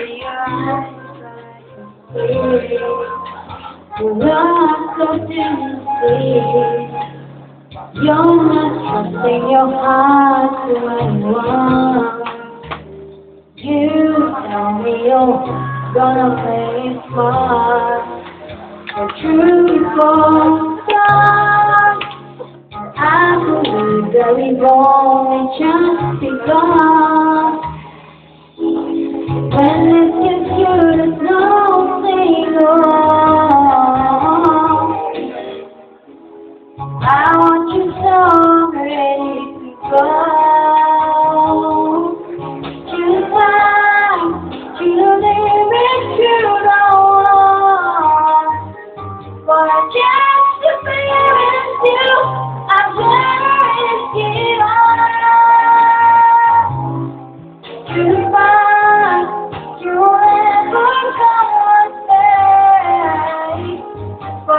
You're not trusting your heart to anyone. You tell me you're gonna play it smart. The truth won't stop. I believe that we've only just begun.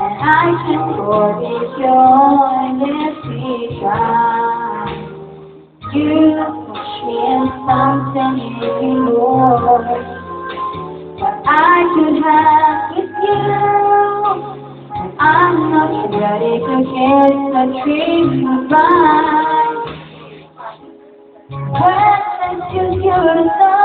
and I can forget your description. You push me in something anymore. What I could have with you, and I'm not ready to get the dream of mine. When you give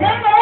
na.